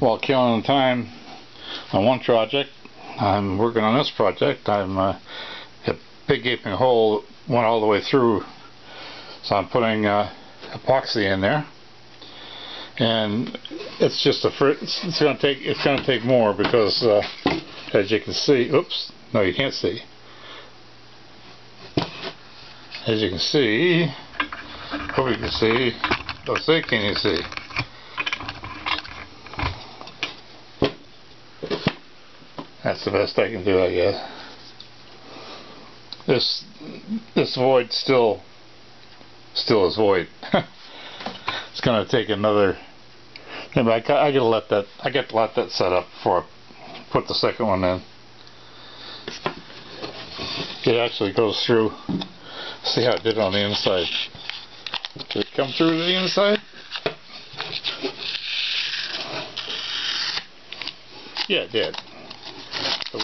while killing time on one project. I'm working on this project. I'm uh, a big gaping hole went all the way through, so I'm putting uh, epoxy in there, and it's just a it's, it's going to take it's going to take more because uh, as you can see, oops, no, you can't see. As you can see, hope you can see. Don't say, can you see? That's the best I can do, I guess. This this void still still is void. it's gonna take another. Anyway, I, I gotta let that. I got to let that set up before I put the second one in. It actually goes through. See how it did on the inside. Did it come through the inside? Yeah, it did.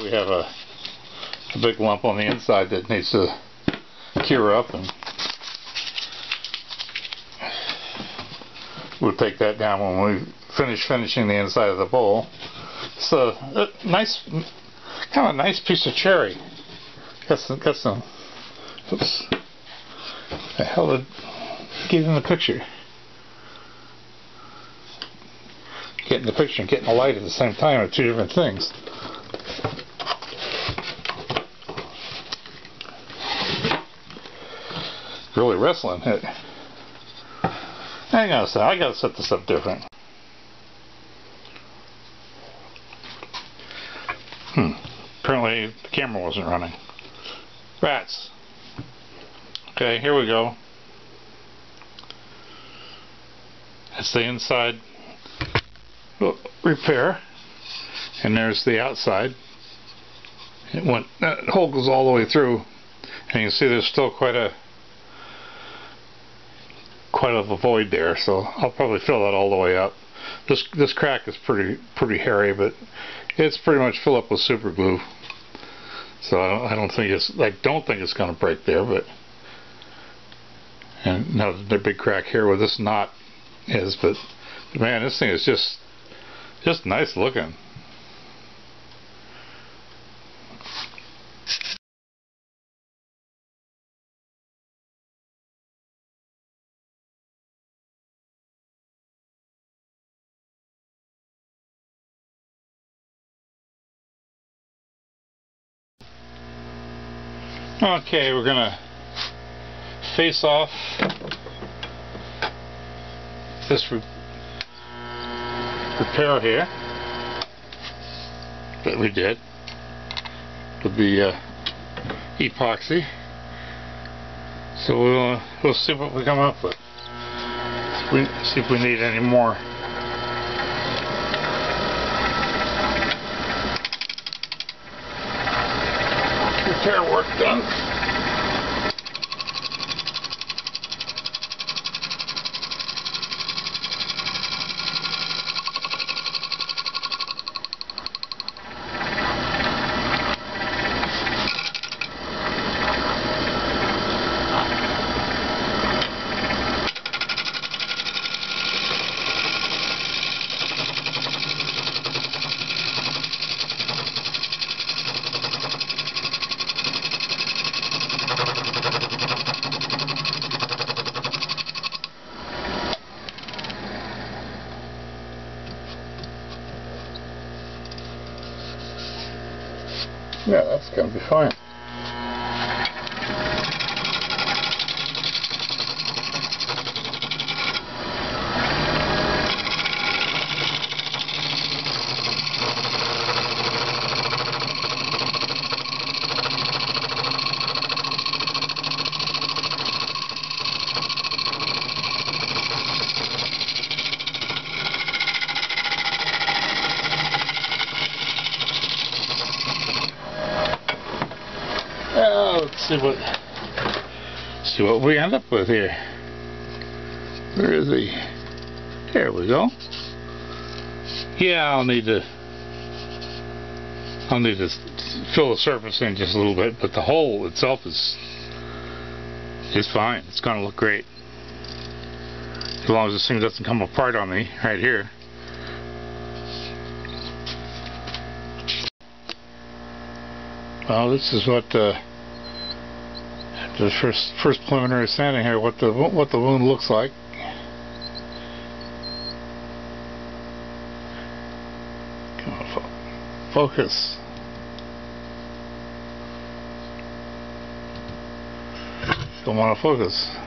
We have a, a big lump on the inside that needs to cure up and we'll take that down when we finish finishing the inside of the bowl. So a nice, kind of nice piece of cherry. Got some, got some. Oops. The hell did get in the picture? Getting the picture and getting the light at the same time are two different things. Really wrestling it. Hang on a second, I gotta set this up different. Hmm. Apparently the camera wasn't running. Rats. Okay, here we go. That's the inside repair. And there's the outside. It went that hole goes all the way through. And you can see there's still quite a quite of a void there, so I'll probably fill that all the way up. This this crack is pretty pretty hairy, but it's pretty much filled up with super glue. So I don't, I don't think it's I don't think it's going to break there, but and now the big crack here where this knot is, but man, this thing is just just nice looking. Okay, we're gonna face off this re repair here that we did with the uh, epoxy. So we'll we'll see what we come up with. We see if we need any more. Repair work done. Yeah, that's going to be fine. see what see what we end up with here. Where is he? there we go. Yeah, I'll need to I'll need to fill the surface in just a little bit, but the hole itself is is fine. It's gonna look great. As long as this thing doesn't come apart on me right here. Well, this is what uh, the first first preliminary sanding here. What the what the wound looks like. Come on, focus. Don't want to focus.